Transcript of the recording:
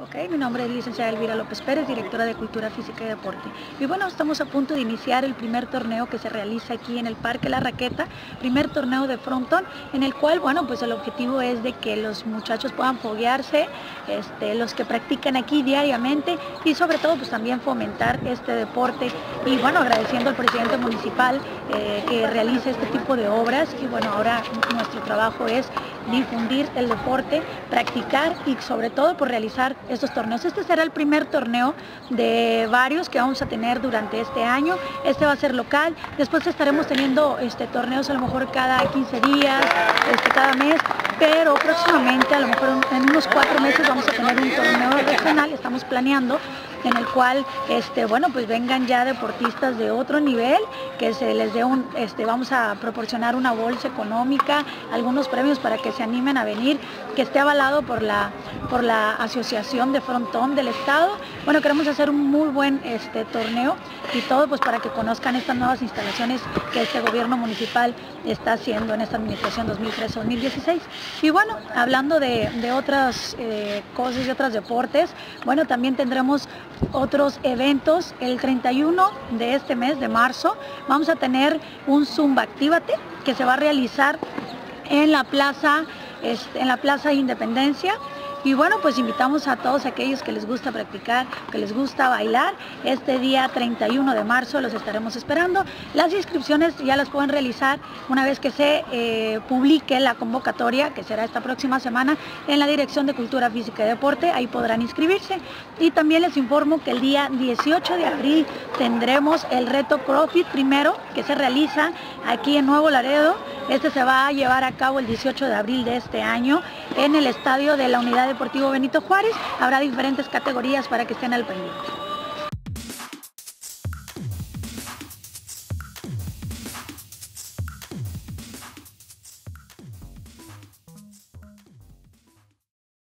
Ok, mi nombre es licenciada Elvira López Pérez, directora de Cultura Física y Deporte. Y bueno, estamos a punto de iniciar el primer torneo que se realiza aquí en el Parque La Raqueta, primer torneo de frontón, en el cual, bueno, pues el objetivo es de que los muchachos puedan foguearse, este, los que practican aquí diariamente y sobre todo pues también fomentar este deporte. Y bueno, agradeciendo al presidente municipal eh, que realice este tipo de obras y bueno, ahora nuestro trabajo es difundir el deporte, practicar y sobre todo por pues, realizar estos torneos. Este será el primer torneo de varios que vamos a tener durante este año. Este va a ser local, después estaremos teniendo este, torneos a lo mejor cada 15 días, este, cada mes, pero próximamente, a lo mejor en unos cuatro meses vamos a tener un torneo regional, estamos planeando en el cual este, bueno, pues vengan ya deportistas de otro nivel, que se les dé un, este, vamos a proporcionar una bolsa económica, algunos premios para que se animen a venir, que esté avalado por la, por la Asociación de Frontón del Estado. Bueno, queremos hacer un muy buen este, torneo y todo pues para que conozcan estas nuevas instalaciones que este gobierno municipal está haciendo en esta administración 2013-2016. Y bueno, hablando de, otras eh, cosas y otros deportes, bueno, también tendremos otros eventos. El 31 de este mes, de marzo, vamos a tener un Zumba Actívate que se va a realizar en la plaza, este, en la plaza Independencia. Y bueno, pues invitamos a todos aquellos que les gusta practicar, que les gusta bailar. Este día 31 de marzo los estaremos esperando. Las inscripciones ya las pueden realizar una vez que se eh, publique la convocatoria, que será esta próxima semana, en la Dirección de Cultura Física y Deporte. Ahí podrán inscribirse. Y también les informo que el día 18 de abril tendremos el reto Profit primero, que se realiza aquí en Nuevo Laredo. Este se va a llevar a cabo el 18 de abril de este año en el estadio de la Unidad Deportivo Benito Juárez. Habrá diferentes categorías para que estén al pendiente.